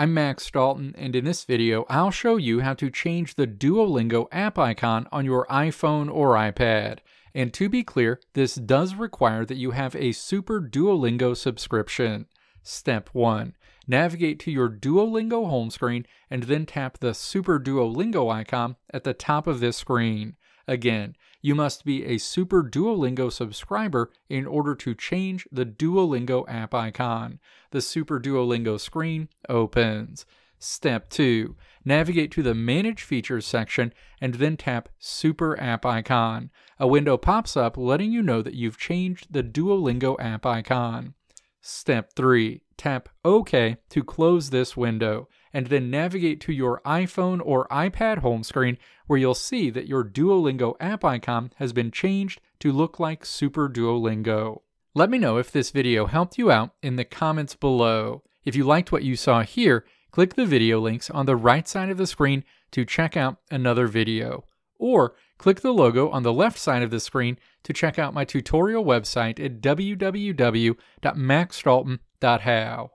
I'm Max Dalton, and in this video, I'll show you how to change the Duolingo app icon on your iPhone or iPad. And to be clear, this does require that you have a Super Duolingo subscription. Step 1. Navigate to your Duolingo home screen and then tap the Super Duolingo icon at the top of this screen. Again, you must be a Super Duolingo subscriber in order to change the Duolingo app icon. The Super Duolingo screen opens. Step 2. Navigate to the Manage Features section and then tap Super App Icon. A window pops up letting you know that you've changed the Duolingo app icon. Step 3. Tap OK to close this window and then navigate to your iPhone or iPad home screen where you'll see that your Duolingo app icon has been changed to look like Super Duolingo. Let me know if this video helped you out in the comments below. If you liked what you saw here, click the video links on the right side of the screen to check out another video. Or click the logo on the left side of the screen to check out my tutorial website at www.maxdalton.how.